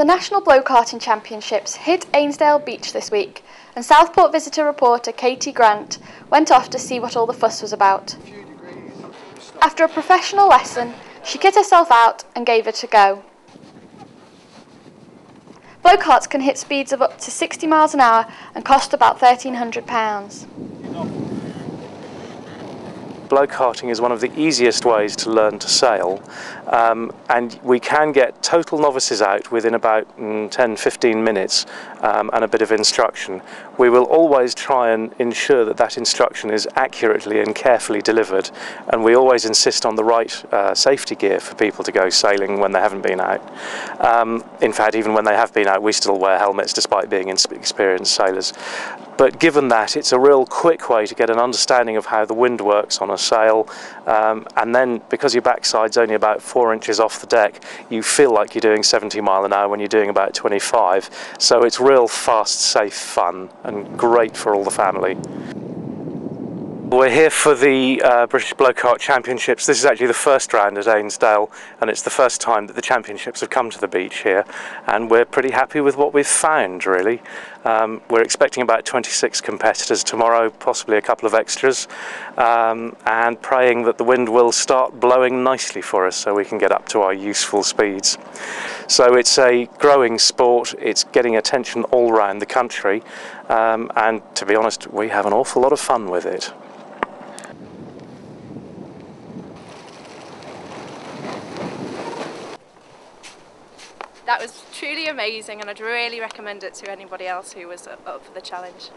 The National Blokarting Championships hit Ainsdale Beach this week, and Southport Visiter reporter Katie Grant went off to see what all the fuss was about. After a professional lesson, she kit herself out and gave it a go. Blokarts can hit speeds of up to 60 miles an hour and cost about £1,300. Blow karting is one of the easiest ways to learn to sail um, and we can get total novices out within about mm, 10-15 minutes um, and a bit of instruction. We will always try and ensure that that instruction is accurately and carefully delivered and we always insist on the right uh, safety gear for people to go sailing when they haven't been out. Um, in fact even when they have been out we still wear helmets despite being experienced sailors. But given that, it's a real quick way to get an understanding of how the wind works on a sail. Um, and then, because your backside's only about four inches off the deck, you feel like you're doing 70 mile an hour when you're doing about 25. So it's real fast, safe fun and great for all the family. We're here for the uh, British Blokart Championships. This is actually the first round at Ainsdale and it's the first time that the championships have come to the beach here and we're pretty happy with what we've found really. Um, we're expecting about 26 competitors tomorrow, possibly a couple of extras um, and praying that the wind will start blowing nicely for us so we can get up to our useful speeds. So it's a growing sport, it's getting attention all around the country um, and to be honest we have an awful lot of fun with it. That was truly amazing and I'd really recommend it to anybody else who was up for the challenge.